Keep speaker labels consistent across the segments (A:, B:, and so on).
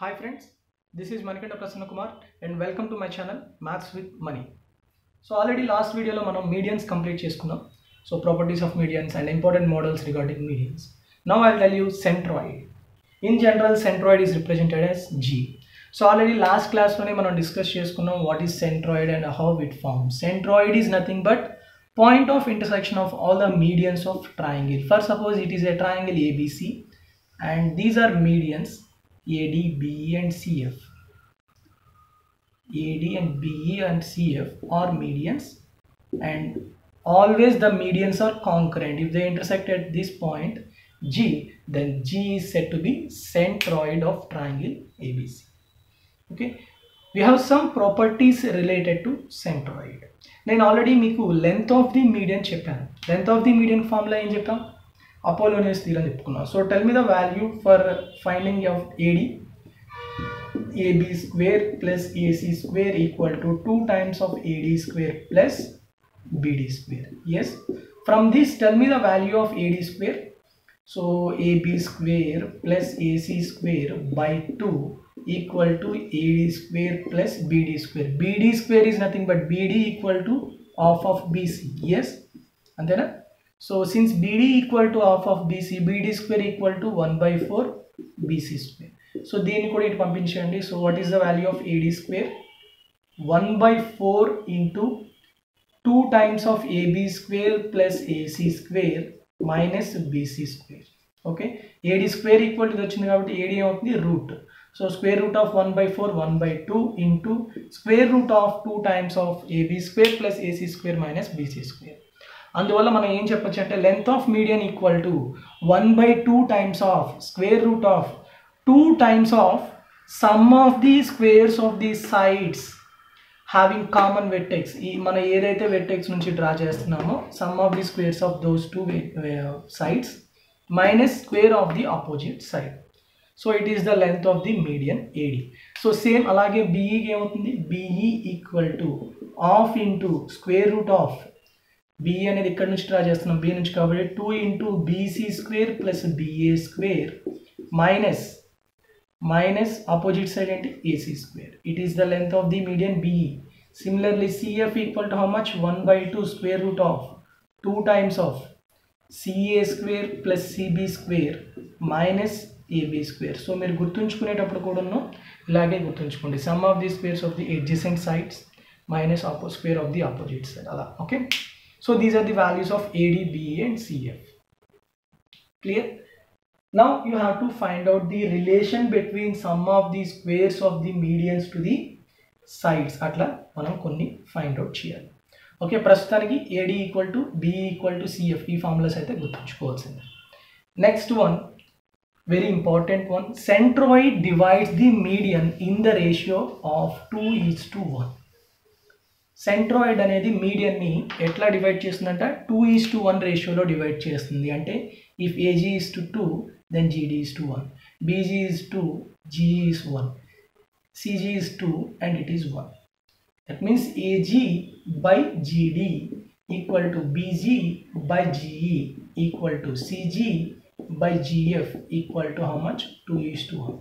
A: Hi friends this is Manikanda Prasanna Kumar and welcome to my channel maths with Mani so already last వీడియోలో మనం medians complete చేసుకున్నాం so properties of medians and important models regarding medians now I tell you centroid in general centroid is represented as G so already last క్లాస్లోనే మనం discuss చేసుకున్నాం what is centroid and how it form centroid is nothing but point of intersection of all the medians of triangle for suppose it is a triangle ABC and these are medians. AD, BE and CF. AD and BE and CF are medians and always the medians are concurrent. If they intersect at this point G, then G is said to be centroid of triangle ABC. Okay. We have some properties related to centroid. Then already Miku, length of the median Japan. Length of the median formula in Japan Apollonius theorem చెప్పుకున్నాం. So tell me the value for finding of AD AB square plus AC square equal to two times of AD square plus BD square as from this tell me the value of AD square so AB square plus AC square by two equal to AD square plus BD square BD square is nothing but BD equal to of of BC as అంతేనా so since BD equal to half of BC BD square equal to one by four BC square so దీన్ని కూడా ఇటు పంపించండి so what is the value of AD square one by four into two times of AB square plus AC square minus BC square okay AD square equal ఇది వచ్చింది కాబట్టి AD అవుతుంది root so square root of one by four one by two into square root of two times of AB square plus AC square minus BC square అందువల్ల మనం ఏం చెప్పొచ్చు అంటే length of median equal to one by two times of square root of two times of sum of the squares of the sides having common vertex ఈ మన ఏదైతే vertex నుంచి draw చేస్తున్నామో sum of the squares of those two sides minus square of the opposite side so it is the length of the median AD so same అలాగే బీఈకి ఏమవుతుంది? BE equal to of into square root of B అనేది ఇక్కడ నుంచి draw చేస్తున్నాం. B నుంచి కాబట్టి two into BC square plus BA square minus minus opposite side ఏంటి AC square it is the length of the median BE similarly CF equal to how much one by two square root of two times of CA square plus CB square minus AB square so మీరు గుర్తుంచుకునేటప్పుడు కూడాను ఇలాగే గుర్తుంచుకోండి. Sum of the squares of the adjacent sides minus ఆపో square of the opposite side అలా okay So these are the values of AD, BE and CF. Clear? Now you have to find out the relation between sum of the squares of the medians to the sides అట్లా మనం కొన్ని find out చేయాలి okay ప్రస్తుతానికి AD equal to BE equal to CF ఈ formulas అయితే గుర్తుంచుకోవాల్సిందే next one very important one centroid divides the median in the ratio of two is to one Centroid అనేది మీడియన్ని ఎట్లా డివైడ్ చేస్తుందంటే? టూ ఈజ్ టు వన్ రేషియోలో divide చేస్తుంది. అంటే if AG is to two then GD is to one BG is two GE is one CG is two and it is one that means AG by GD equal to BG by GE equal to CG by GF equal to how much two is to one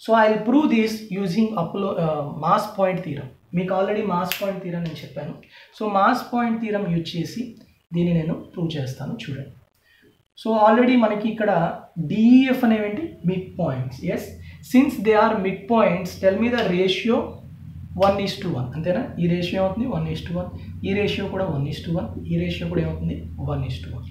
A: so I will prove this using అప్లో mass point theorem మీకు already mass point theorem నేను చెప్పాను. So mass point theorem use చేసి దీన్ని నేను prove చేస్తాను. చూడండి. So already మనకి ఇక్కడ DEF అనేవేంటి? Mid points as since they are mid points tell me the ratio one is to one అంతేనా? ఈ రేషియో ఏమవుతుంది? వన్ ఈస్ టు వన్ ఈ రేషియో కూడా వన్ ఈస్ టు వన్ ఈ రేషియో కూడా ఏమవుతుంది? One is to one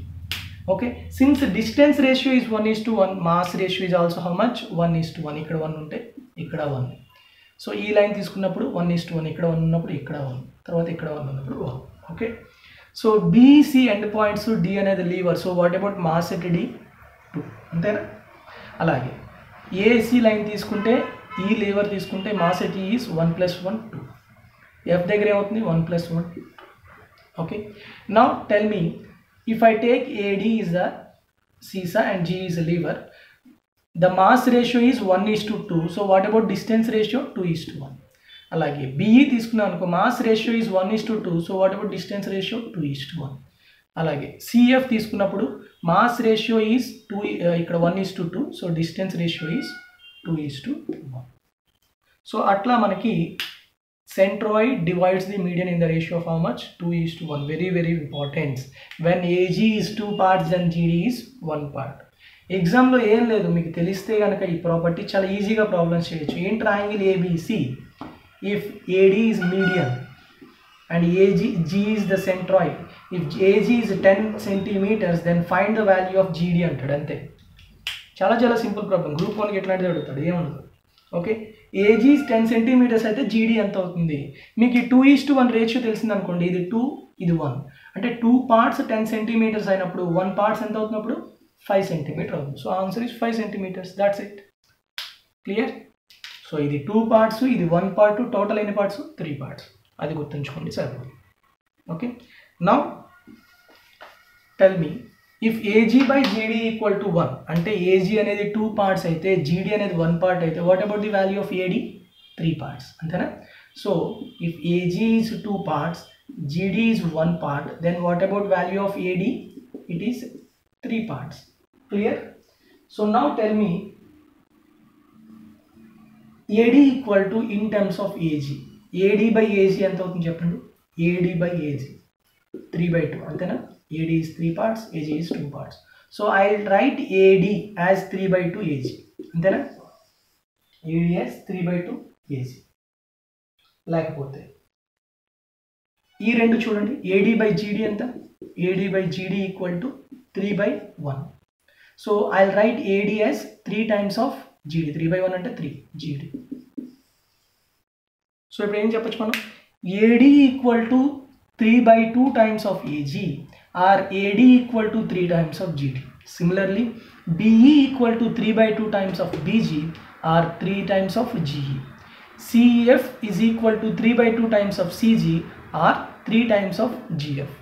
A: okay since distance ratio is one is to one mass ratio is also how much one is to one ఇక్కడ one ఉంటే ఇక్కడ one so ఈ line తీసుకున్నప్పుడు one is to one ఇక్కడ one ఉన్నప్పుడు ఇక్కడ one తర్వాత ఇక్కడ వన్ ఉన్నప్పుడు one okay so BC end points D అనేది lever so what about mass at D two అంతేనా? అలాగే. ఏసీ లైన్ తీసుకుంటే e ఈ లీవర్ తీసుకుంటే mass at is one plus one two F దగ్గర ఏమవుతుంది? వన్ ప్లస్ వన్ ఓకే నా tell me if I take AD is seesaw and and G is lever the mass ratio is one is to two so what about distance ratio two is to one అలాగే BE తీసుకున్నాం అనుకో mass ratio is one is to two so what about distance ratio two is to one అలాగే CF తీసుకున్నప్పుడు mass ratio is two ఇక్కడ one is to two so distance ratio is two is to one so అట్లా మనకి centroid divides the median in the ratio of how much 2 is to 1 very very important when ag is 2 parts then gd is 1 part ఎగ్జామ్లో ఏం లేదు మీకు తెలిస్తే కనుక ఈ property చాలా ఈజీగా ప్రాబ్లమ్స్ చేయొచ్చు. ఏం triangle ABC if AD is median and AG G is the centroid if AG is ten centimeters then find the value of GD అంటాడు అంతే. చాలా చాలా సింపుల్ ప్రాబ్లం గ్రూప్ వన్కి ఎట్లాంటిది అడుగుతాడు ఏముండదు. ఓకే ఏజీ టెన్ సెంటీమీటర్స్ అయితే జీడీ ఎంత అవుతుంది? మీకు ఈ two is to one ratio తెలిసింది అనుకోండి ఇది టూ ఇది వన్ అంటే టూ పార్ట్స్ టెన్ సెంటీమీటర్స్ అయినప్పుడు వన్ పార్ట్స్ ఎంత అవుతున్నప్పుడు? ఫైవ్ సెంటీమీటర్ అవుతుంది so answer is five centimeters that's it clear so ఇది టూ పార్ట్స్ ఇది వన్ పార్ట్ టోటల్ ఎన్ని పార్ట్స్ త్రీ పార్ట్స్ అది గుర్తుంచుకోండి సరిపోదు okay now tell me if AG by GD equal to one అంటే ఏజీ అనేది two parts అయితే GD అనేది వన్ పార్ట్ అయితే what about the value of AD three parts అంతేనా? So if AG is two parts GD is one part then what about value of AD it is three parts clear so now tell me AD equal to in terms of AG AD by AG ఎంత అవుతుంది చెప్పండి? AD by AG three by two అంతేనా? AD is 3 parts, AG is 2 parts. So I'll write AD as 3 by 2 AG. అంతేనా? AD as 3 by 2 AG. లేకపోతే ఈ రెండు చూడండి. AD by జీడీ ఎంత? AD by GD equal to three by one so I write AD as three times of GD three by one అంటే three GD so ఇప్పుడు ఏం చెప్పొచ్చు మనం AD equal to three by two times of AG or AD equal to three times of GD similarly BE equal to three by two times of BG or three times of GE CF is equal to three by two times of CG or three times of GF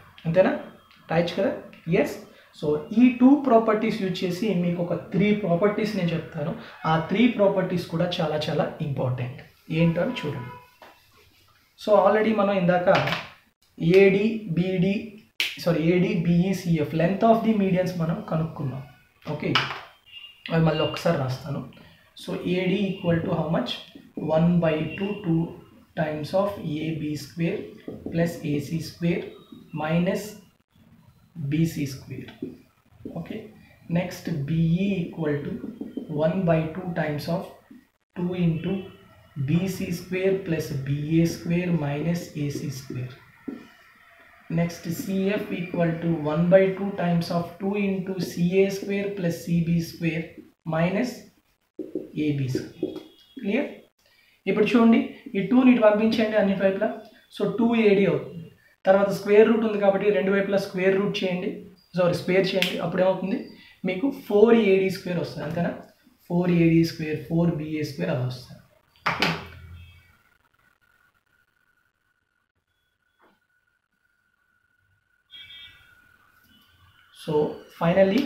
A: so ఈ two properties use చేసి మీకు ఒక three properties నేను చెప్తాను. ఆ three properties కూడా చాలా చాలా ఇంపార్టెంట్ ఏంటో అని చూడండి. సో ఆల్రెడీ మనం ఇందాక AD BD sorry AD BE CF length of the medians మనం కనుక్కున్నాం. ఓకే అది మళ్ళీ ఒకసారి రాస్తాను. So AD equal to how much one by two two times of AB square plus AC square minus BC square okay next BE equal to one by two times of two into BC square plus BA square minus AC square next cf equal to 1 by 2 times of 2 into ca square plus cb square minus AB square. Clear ఇప్పుడు చూడండి ఈ two ఇటు పంపించండి అన్ని వైపులా so two AD అవుతుంది. తర్వాత square root ఉంది కాబట్టి రెండు వైపులా స్క్వేర్ రూట్ చేయండి. సారీ స్క్వేర్ చేయండి. అప్పుడు ఏమవుతుంది మీకు ఫోర్ ఏడీ స్క్వేర్ వస్తుంది అంతేనా? Four AD square four BA square అలా వస్తుంది. Okay So finally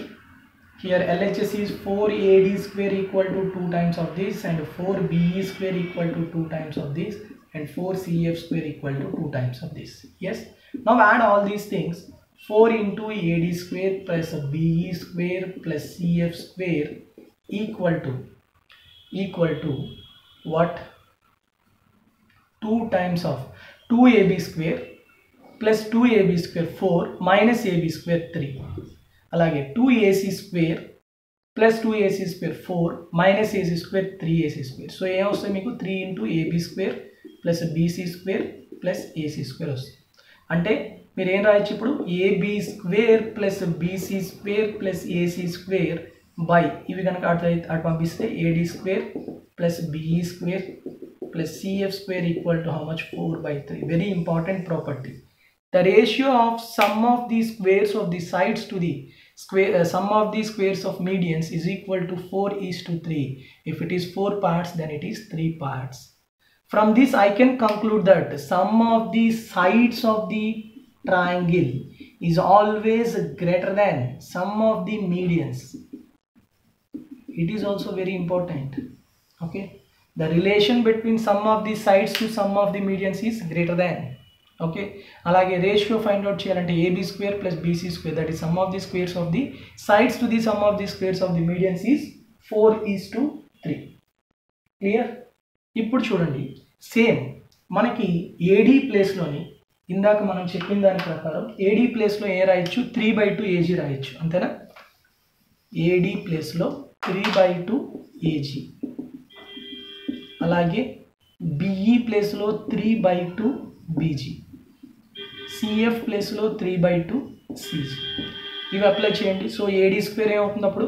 A: here LHS is 4AD square equal to 2 times of this and 4BE square equal to 2 times of this. and 4CF square equal to 2 times of this. Yes. Now add all these things 4 into AD square plus BE square plus CF square equal to equal to what 2 times of 2AB square plus two AB square four minus AB square three అలాగే two AC square plus two AC square four minus AC square three AC square so ఏమొస్తుంది మీకు three into AB square Plus BC square plus AC square వస్తుంది. అంటే మీరు ఏం రాయొచ్చు ఇప్పుడు? AB square plus BC square plus AC square by. ఇవి కనుక అటు అటు పంపిస్తే AD square plus BE square plus CF square equal to how much? Four by three. Very important property. the ratio of sum of the squares of the sides to the square uh, sum of the squares of medians is equal to 4 is to 3 if it is 4 parts then it is 3 parts from this i can conclude that sum of the sides of the triangle is always greater than sum of the medians it is also very important okay the relation between sum of the sides to sum of the medians is greater than okay అలాగే ratio find out చేయాలంటే AB square plus BC square that ఈ sum of the squares of the sides to the sum of the squares of the medians is four is to three clear ఇప్పుడు చూడండి. Same మనకి ఏడీ ప్లేస్లోని ఇందాక మనం చెప్పిన దాని ప్రకారం ఏడీ ప్లేస్లో ఏ రాయొచ్చు? త్రీ బై టూ ఏజీ రాయొచ్చు. అంతేనా? ఏడీ ప్లేస్లో త్రీ బై టూ ఏజీ అలాగే బిఈ ప్లేస్లో three by two BG CF ప్లేస్లో త్రీ బై టూ సిజీ ఇవి అప్లై చేయండి. సో ఏడీ స్క్వేర్ ఏమవుతుంది అప్పుడు?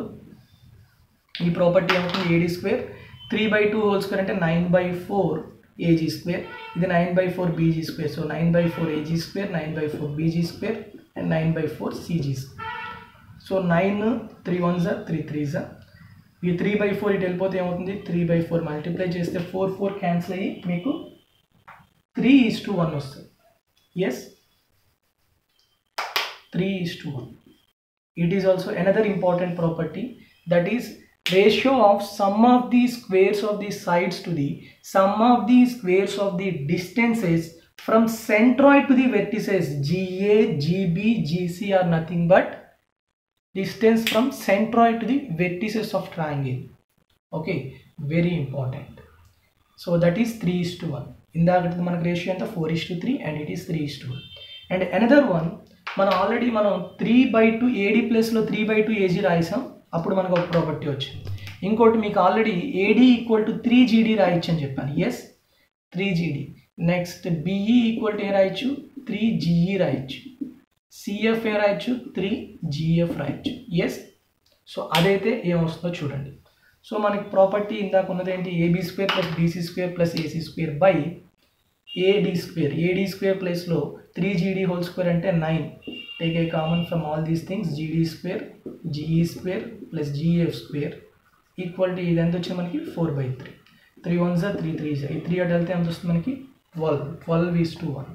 A: ఈ ప్రాపర్టీ ఏమవుతుంది? AD square three by two whole square అంటే nine by four AG square ఇది nine by four BG square so nine by four AG square nine by four BG square and nine by four CG square so nine three one జా three three జా ఈ three by four ఇటు వెళ్ళిపోతే ఏమవుతుంది? Three by four multiply చేస్తే four four cancel అయ్యి మీకు three is to one వస్తుంది. Yes three is to one it is also another important property that is ratio of sum of the squares of the sides to the sum of the squares of the distances from centroid to the vertices GA, GB, GC are nothing but distance from centroid to the vertices of triangle. Okay, very important. So that is 3 is to 1. ఇందాక మనకు ratio ఎంత four is to three and it is three is to one and another one మనం already మనం three by two AD ప్లేస్లో three by two AG రాయిసాం అప్పుడు మనకు ఒక property వచ్చింది. ఇంకోటి మీకు already AD equal to three GD రాయొచ్చు అని చెప్పాను. Yes three GD next BE equal to a రాయొచ్చు త్రీ జీఈ రాయొచ్చు. సిఎఫ్ ఏ రాయొచ్చు త్రీ జిఎఫ్ రాయొచ్చు. ఎస్ సో అదైతే ఏమొస్తుందో చూడండి. సో మనకి ప్రాపర్టీ ఇందాక ఉన్నది ఏంటి? AB square plus BC square plus AC square by AD square AD square ప్లేస్లో త్రీ జీడీ హోల్ స్క్వేర్ అంటే nine take a common from all these things GD square GE square plus GF square equal to ఇది ఎంత వచ్చింది మనకి four by three three one జా three three జా ఈ three అటు వెళ్తే ఎంత వస్తుంది మనకి twelve twelve is to one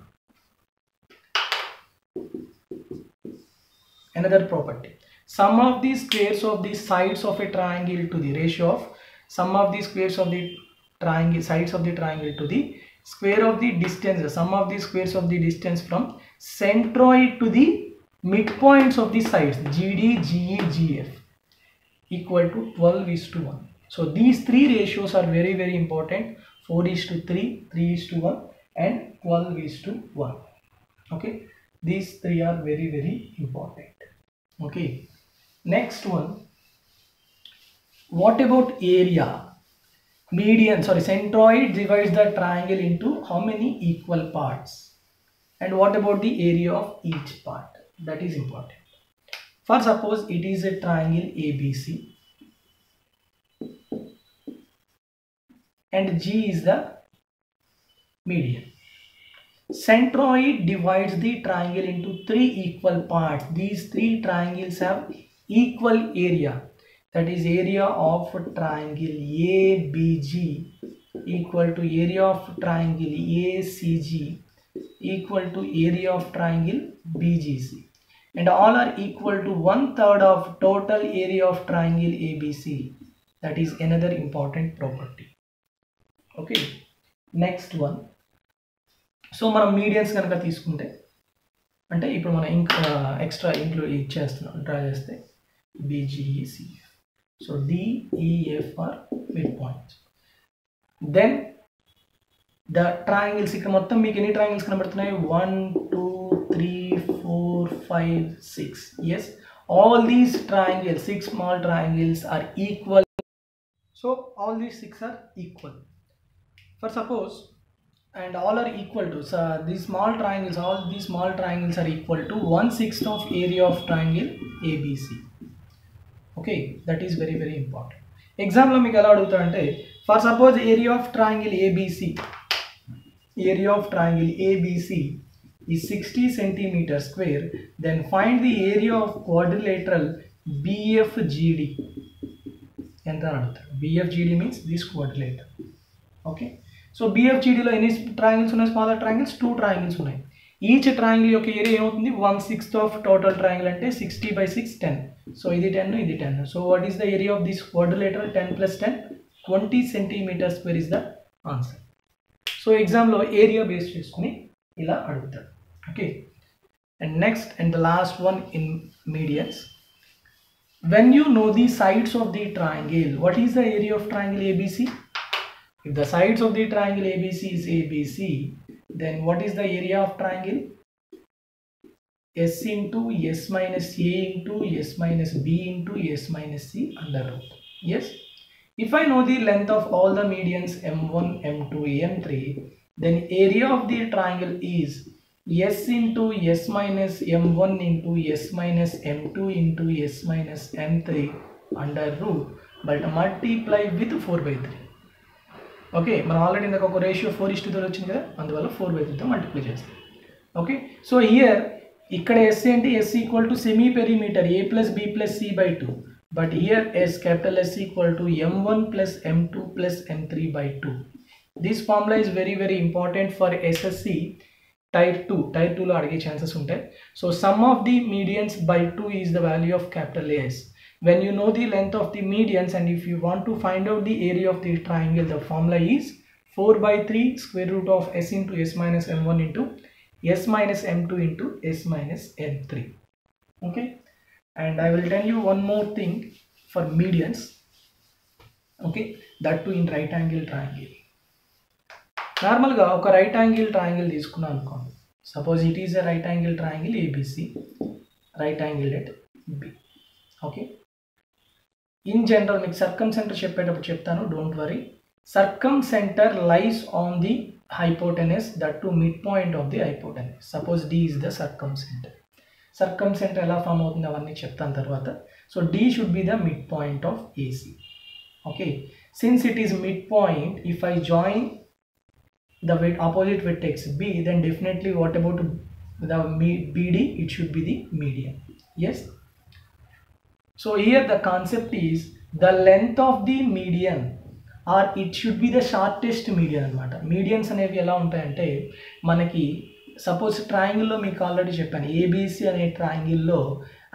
A: another property sum of the squares of the sides of a triangle to the ratio of sum of the squares of the triangle sides of the triangle to the square of the distance sum of the squares of the distance from centroid to the midpoints of the sides gd ge gf equal to 12 is to 1 so these three ratios are very very important. 4 is to 3 3 is to 1 and 12 is to 1 okay? These three are very very important. Okay? Next one. What about area? Median sorry centroid divides the triangle into how many equal parts? And what about the area of each part that is important. For suppose it is a triangle abc and g is the median. Centroid divides the triangle into three equal parts. These three triangles have equal area. That is area of triangle abg equal to area of triangle acg equal to area of triangle bgc and all are equal to one third of total area of triangle abc that is another important property. Okay. Next one. So మనం medians కనుక తీసుకుంటే అంటే ఇప్పుడు మనం ఇంకా extra include ఇచ్చేస్తున్నాం draw చేస్తే BGECF so DEF are mid points then the triangles ఇక్కడ మొత్తం మీకు ఎన్ని ట్రయాంగిల్స్ కనబడుతున్నాయి? One two three four five six yes all these triangles six small triangles are equal so all these six are equal for suppose and all are equal to so these small triangles all these small triangles are equal to one sixth of area of triangle abc okay that is very very important ఎగ్జామ్లో మీకు ఎలా అడుగుతారంటే for suppose area of triangle ABC area of triangle ABC is sixty centimeter square then find the area of quadrilateral BFGD ఎంత అని అడుగుతారు BFGD means this quadrilateral okay so బిఎఫ్జిడిలో ఎన్ని triangles ఉన్నాయి smaller triangles two triangles ఉన్నాయి. Each triangle యొక్క area ఏమవుతుంది? One sixth of total triangle అంటే sixty by six ten so ఇది టెన్ ఇది ten so what is the area of this quadrilateral ten plus ten twenty centimeters square is the answer so ఎగ్జామ్లో area base చేసుకుని ఇలా అడుగుతారు. okay. And next and the last one in medians. When you know the sides of the triangle what is the area of triangle abc if the sides of the triangle abc is abc then what is the area of triangle? S into s minus a into s minus b into s minus c under root yes? If i know the length of all the medians m1 m2 m3 then area of the triangle is S into S minus M one into S minus M two into S minus M three under root but multiply with four by three okay మనం already ఇందాక ఒక ratio four is to three వచ్చింది కదా అందువల్ల four by త్రీతో multiply చేస్తాం. Okay so here ఇక్కడ S ఏంటి? S equal to semi perimeter A plus B plus C by two but here S capital S equal to M one plus M two plus M three by two this formula is very very important for SSC tier two tier టూలో అడిగే chances ఉంటాయి so sum of the medians by two is the value of capital S when you know the length of the medians and if you want to find out the area of the triangle the formula is 4 by 3 square root of s into s minus m1 into s minus m2 into s minus m3 okay and i will tell you one more thing for medians okay that too in right angle triangle నార్మల్గా ఒక right angle triangle తీసుకున్నాం అనుకోండి. Suppose it is a right angle triangle ABC right angle at B okay in general మీకు circumcentre చెప్పేటప్పుడు చెప్తాను don't worry circumcentre lies on the hypotenuse that to mid point of the hypotenuse suppose D is the circumcentre circumcentre ఎలా form అవుతుంది అవన్నీ చెప్తాను తర్వాత. So D should be the mid point of AC okay since it is mid point if I join the weight opposite weight takes b then definitely what about the bd it should be the median yes so here the concept is the length of the median or it should be the shortest median అనమాట medians అనేవి ఎలా ఉంటాయంటే మనకి suppose ట్రయాంగిల్లో మీకు already చెప్పాను ABC అనే ట్రయాంగిల్లో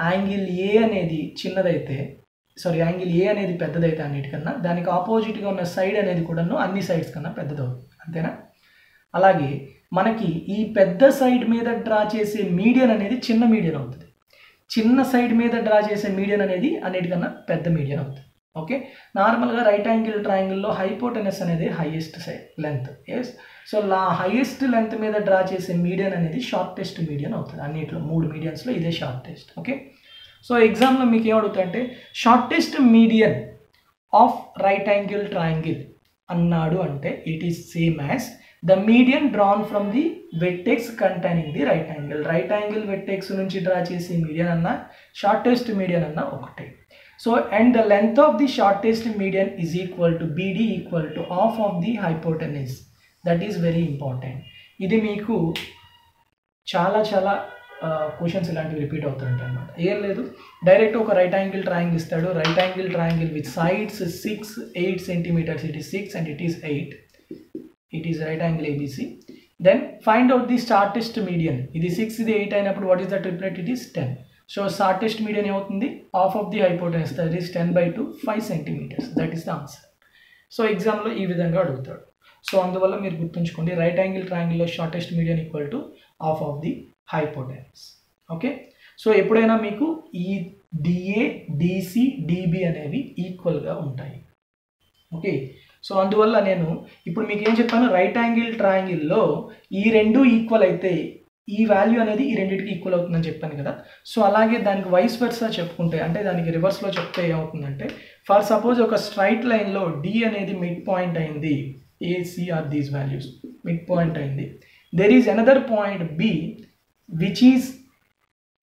A: angle A అనేది చిన్నదైతే సారీ యాంగిల్ ఏ అనేది పెద్దదైతే అన్నిటికన్నా దానికి ఆపోజిట్గా ఉన్న సైడ్ అనేది కూడాను అన్ని సైడ్స్ కన్నా పెద్దదవుతుంది అంతేనా అలాగే మనకి ఈ పెద్ద సైడ్ మీద డ్రా చేసే మీడియన్ అనేది చిన్న మీడియన్ అవుతుంది. చిన్న సైడ్ మీద డ్రా చేసే మీడియన్ అనేది అన్నిటికన్నా పెద్ద మీడియన్ అవుతుంది. ఓకే నార్మల్గా రైట్ యాంగిల్ ట్రయాంగిల్లో హైపోటెనస్ అనేది highest side length yes so లా హైయెస్ట్ లెంత్ మీద డ్రా చేసే మీడియన్ అనేది షార్టెస్ట్ మీడియన్ అవుతుంది. అన్నిట్లో మూడు మీడియన్స్లో ఇదే షార్టెస్ట్ ఓకే సో ఎగ్జామ్లో మీకు ఏమడుగుతుందంటే shortest median of right angle triangle అన్నాడు అంటే it is same as the medium drawn from the vertex containing the right angle right angle vertex నుంచి డ్రా చేసే మీడియన్ అన్న షార్టెస్ట్ మీడియన్ అన్న ఒకటే. So and the length of the shortest median is equal to BD equal to half of the hypotenuse that is very important ఇది మీకు చాలా చాలా questions ఇలాంటివి రిపీట్ అవుతుంటాయి అనమాట ఏం లేదు. డైరెక్ట్ ఒక రైట్ యాంగిల్ ట్రయాంగిల్ ఇస్తాడు. Right angle triangle with sides six eight centimeters it is six and it is eight it is right angle ABC then find out the shortest median ఇది six ఇది eight అయినప్పుడు what is the triplet it is ten so shortest median ఏమవుతుంది? Half of the hypotenuse that is ten by two five centimeters that is the answer so ఎగ్జామ్లో ఈ విధంగా అడుగుతాడు. So అందువల్ల మీరు గుర్తుంచుకోండి right angle ట్రయాంగిల్లో shortest median equal to half of the hypotenuse okay so ఎప్పుడైనా మీకు ఈ డిఏ డిసి డిబి అనేవి ఈక్వల్గా ఉంటాయి. ఓకే సో అందువల్ల నేను ఇప్పుడు మీకు ఏం చెప్పాను రైట్ యాంగిల్ ట్రయాంగిల్లో ఈ రెండు ఈక్వల్ అయితే ఈ వాల్యూ అనేది ఈ రెండింటికి ఈక్వల్ అవుతుందని చెప్పాను కదా. సో అలాగే దానికి వైస్ వర్సా చెప్పుకుంటే అంటే దానికి రివర్స్లో చెప్తే ఏమవుతుందంటే ఫర్ సపోజ్ ఒక స్ట్రైట్ లైన్లో డి అనేది మిడ్ పాయింట్ అయింది. AC are these values mid point అయింది. There is another point B which is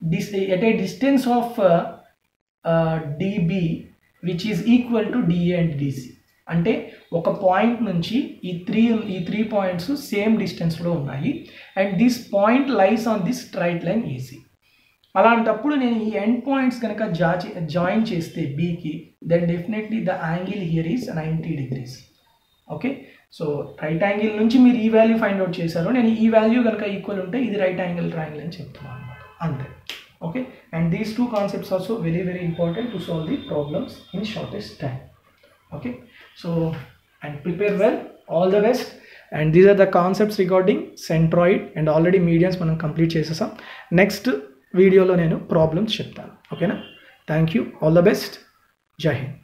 A: dis at a distance of DB which is equal to DA and DC అంటే ఒక point నుంచి ఈ three ఈ three points same డిస్టెన్స్లో ఉన్నాయి. And this point lies on this straight line AC అలాంటప్పుడు నేను ఈ ఎండ్ పాయింట్స్ కనుక జా జాయిన్ చేస్తే బీకి then definitely the angle here is ninety degrees okay so right angle నుంచి మీరు ఈ వాల్యూ ఫైండ్ అవుట్ చేశారు నేను ఈ వాల్యూ కనుక ఈక్వల్ ఉంటే ఇది రైట్ యాంగిల్ ట్రయాంగిల్ అని చెప్తున్నాను అనమాట అంతే. Okay and these two concepts also very very important to solve the problems in shortest time okay so and prepare well all the best and these are the concepts recording centroid and already mediums మనం complete చేసేసాం next వీడియోలో నేను problems చెప్తాను ఓకేనా thank you all the best Jai Hind